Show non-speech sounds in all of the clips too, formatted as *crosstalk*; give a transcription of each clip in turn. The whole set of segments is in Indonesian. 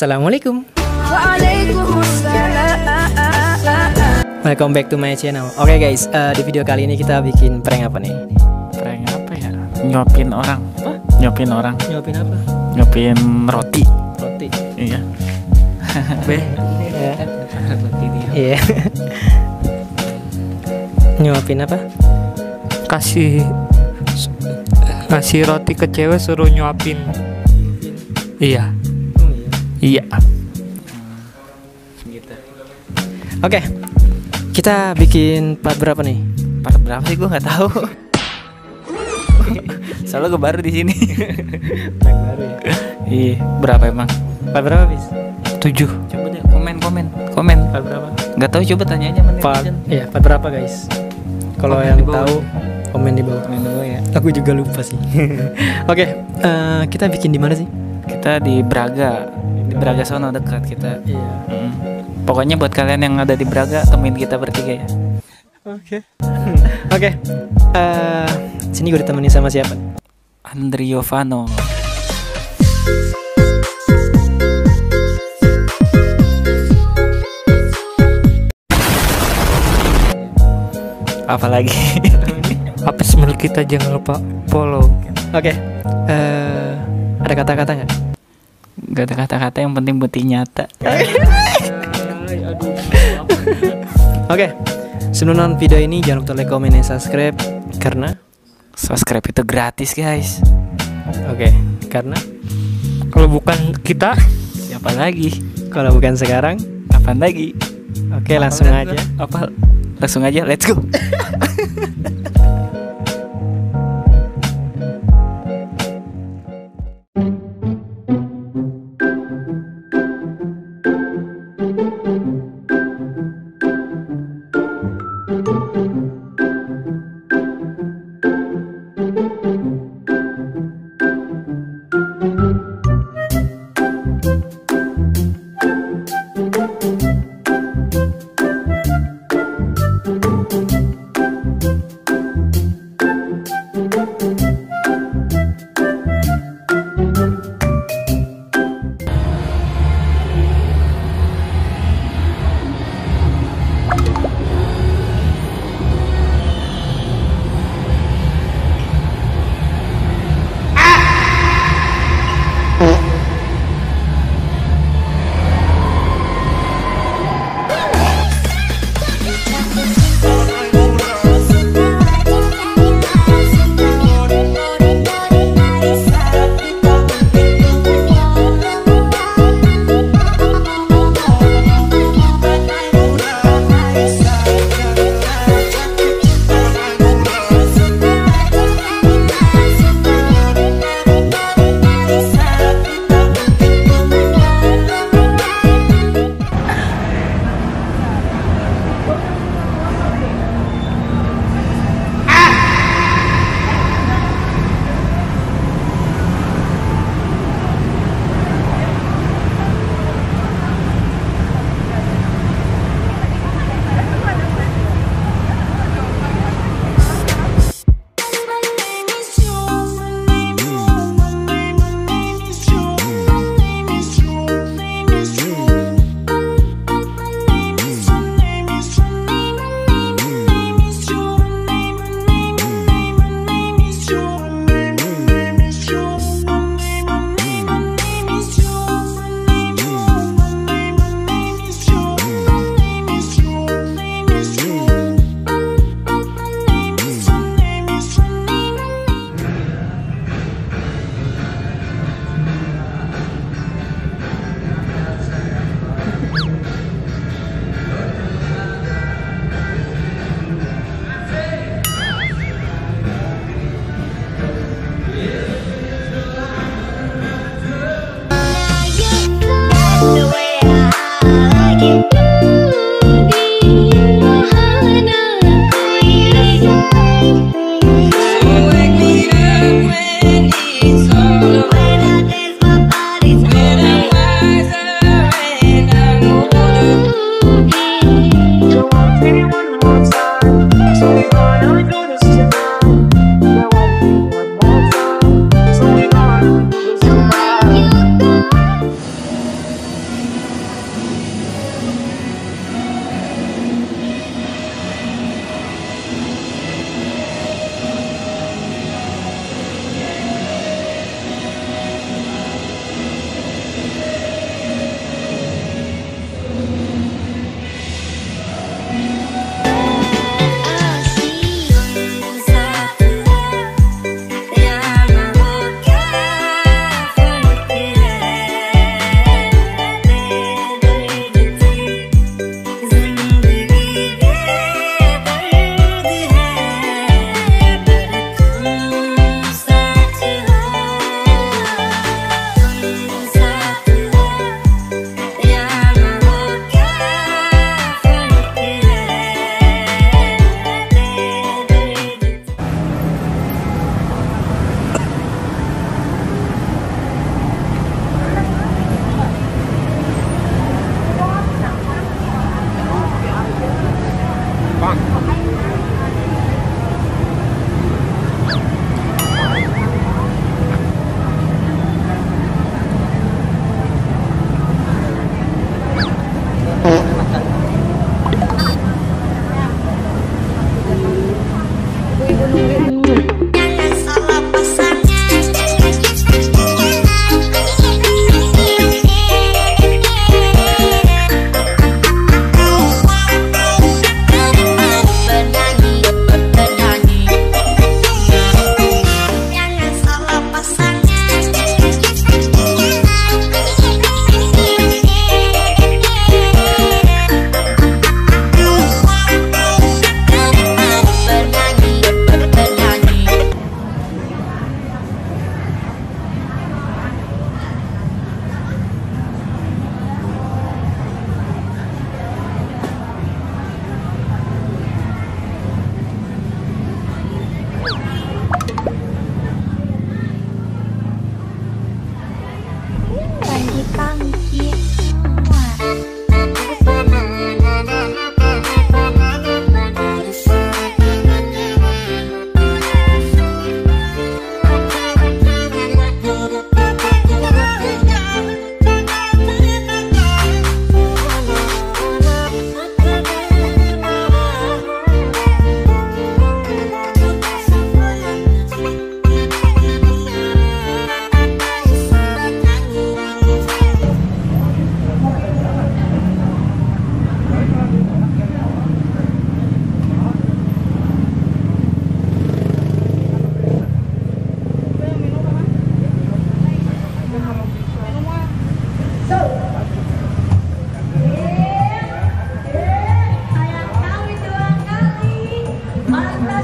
Assalamualaikum. Welcome back to my channel. Oke guys, eh, di video kali ini kita bikin prank apa nih? Prank apa ya? Nyopin orang. Nyopin orang. Nyuapin apa? Nyopin roti. Roti. Iya. *laughs* Iya. *laughs* Iya. Nyuapin apa? kasih kasih roti ke cewek suruh nyuapin iya iya. iya Oke. Kita bikin part berapa nih? Part berapa sih gue nggak tahu. *laughs* Soalnya gue baru di sini. Baru ya. Iya, berapa emang? Part berapa bis? Tujuh. Coba deh komen komen komen. Part berapa? Nggak tahu coba tanya aja sama Part iya, part berapa guys? Kalau yang di bawah. tahu komen di bawah. Komen dulu ya. Aku juga lupa sih. *laughs* Oke, eh, kita bikin di mana sih? Kita di Braga. Di Braga sono dekat kita. Iya. Mm. Pokoknya buat kalian yang ada di Braga temuin kita bertiga ya. Oke. *laughs* Oke. Eh, sini gue ditemani sama siapa? Andriovano. Apalagi *laughs* apa smell kita jangan lupa follow Oke. Eh, ada kata-kata nggak? Gak ada kata-kata yang penting bukti nyata. *laughs* Oke. Sebelum nonton video ini jangan lupa like, komen, dan subscribe karena Subscribe itu gratis guys. oke karena kalau bukan kita Siapa lagi? kalau bukan sekarang Kapan lagi? oke langsung aja Apa? Langsung aja let's go. *laughs*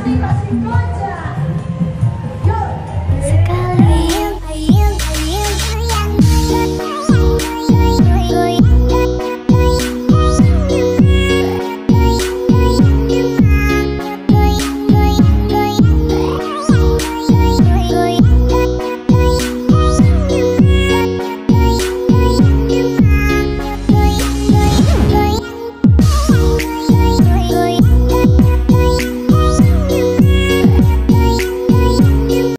arriba sin coche.